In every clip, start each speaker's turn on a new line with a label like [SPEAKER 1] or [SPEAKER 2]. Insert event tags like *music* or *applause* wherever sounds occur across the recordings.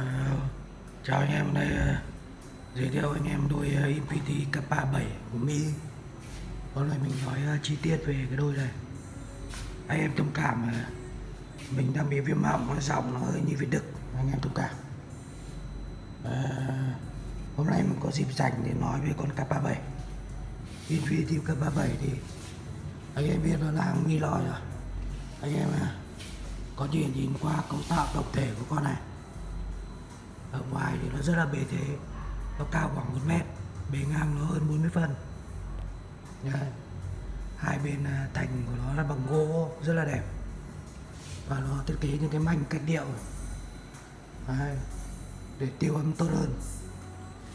[SPEAKER 1] À, chào anh em, hôm nay à, giới thiệu anh em đôi uh, Infinity Kappa 7 của Mi Hôm nay mình nói à, chi tiết về cái đôi này. Anh em thông cảm uh, mình đang bị viêm họng, giọng nó hơi như việt Đức. Anh em thông cảm. À, Hôm nay mình có dịp rảnh để nói về con Kappa 7 Infinity Kappa 7 thì anh em biết nó là Mi lòi rồi Anh em à, có thể nhìn qua cấu tạo tổng thể của con này ở ngoài thì nó rất là bề thế nó cao khoảng 1 mét bề ngang nó hơn 40 phân. Đấy. hai bên à, thành của nó là bằng gỗ rất là đẹp. Và nó thiết kế những cái mảnh cách điệu. Đấy. để tiêu âm tốt hơn.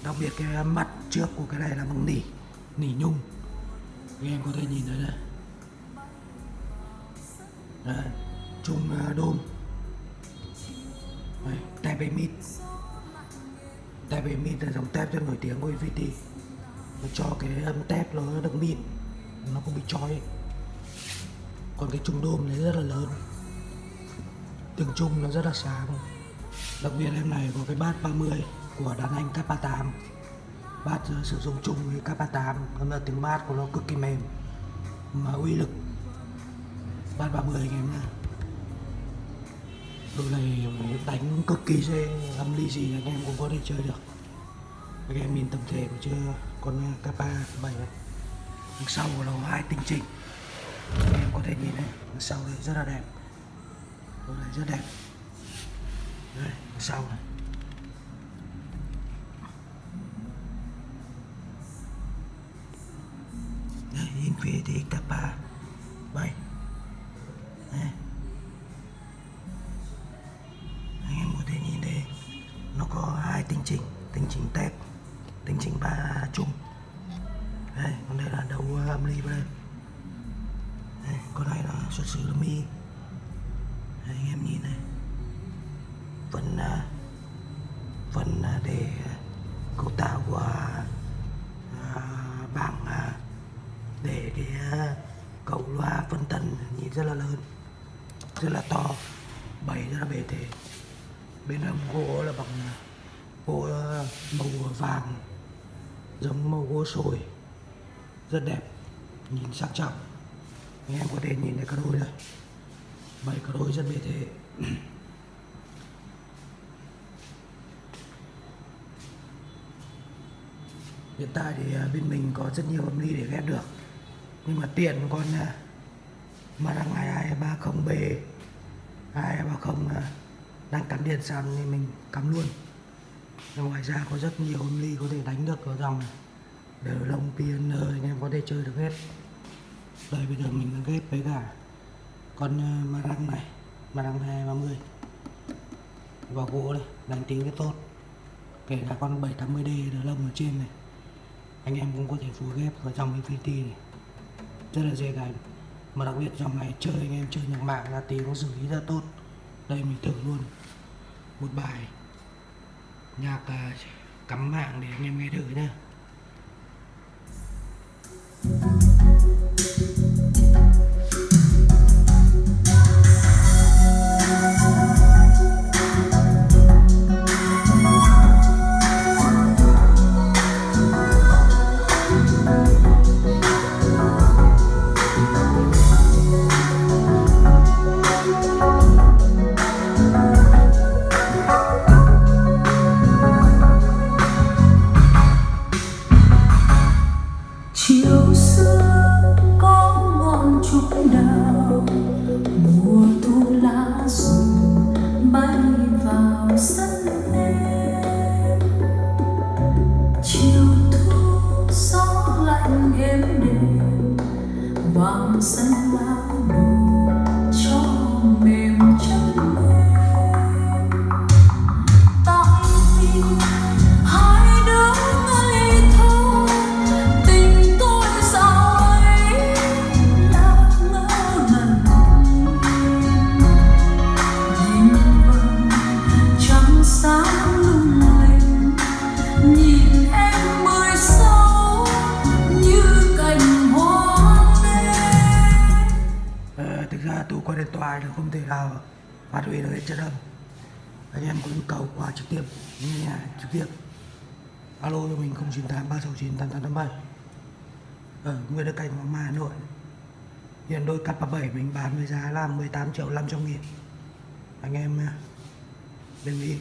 [SPEAKER 1] Đặc biệt cái mặt trước của cái này là bằng nỉ nỉ nhung. Các em có thể nhìn thấy đây Đấy. chung uh, đôm. Đấy. tép mít tại vì mịn là dòng tép rất nổi tiếng của Infinity nó cho cái âm tép nó được mịn, nó không bị chói. Còn cái trung đôm này rất là lớn. Từng trung nó rất là sáng. Đặc biệt em này có cái bát 30 của đàn anh K38 bát ờ, sử dụng chung với K38 nó là tiếng bát của nó cực kỳ mềm, mà uy lực. Bát 30 anh em nha đôi này đánh cực kỳ dễ lắm ly gì anh em cũng có thể chơi được. Anh em nhìn tổng thể của chưa? Con uh, Kappa 7 này. Đằng sau của nó hai tinh chỉnh anh em có thể nhìn này, đằng sau đây rất là đẹp. Đôi này rất đẹp. Đây, đằng sau này. Đây thì Kappa 7 tinh chỉnh tinh chỉnh tép tinh chỉnh ba chung đây còn đây là đầu ờ, âm ly đây. Đây, con này là xuất xứ là mi đây, anh em nhìn này. Phần ờ, phần ờ, để cấu tạo của bảng để cái cầu loa phân tần nhìn rất là lớn. Rất là to. Bày rất là bề thế bên hầm gỗ là bằng gỗ ờ, màu vàng giống màu gỗ sồi. Rất đẹp nhìn sang trọng. Anh em có thể nhìn thấy cái đôi này, bảy cái đôi rất bề thế. *clears throat* Hiện tại thì ờ, bên mình có rất nhiều âm ly để ghép được. Nhưng mà tiền con ờ, mà đang 2230B 2230 đang cắm điện xong thì mình cắm luôn ngoài ra có rất nhiều âm ly có thể đánh được ở dòng đờ đều lông piano anh em có thể chơi được hết. Đây, bây giờ mình đang ghép với cả con ờ, ma marang này. Marang 230 vào gỗ đây, đánh tiếng rất tốt. Kể cả con 780D đờ lông ở trên này. Anh em cũng có thể phối ghép vào dòng Infinity này. Rất là dễ đánh. Mà đặc biệt dòng này chơi, anh em chơi nhạc mạng là tiếng xử lý rất tốt. Đây, mình thử luôn. Một bài nhạc ờ, cắm mạng để anh em nghe thử nha
[SPEAKER 2] chiều thu gió lạnh êm đềm vàng xanh lá
[SPEAKER 1] thực ra tôi qua điện thoại là không thể nào phát huy được hết chất âm. Anh em có nhu cầu qua trực tiếp nhà trực tiếp. Alo cho mình 098 369 8887 ở Nguyễn Đức Cảnh Hoàng Mai Hà Nội. Hiện đôi cặp 7 mình bán với giá là 18 triệu 500 nghìn. Anh em à, lưu ý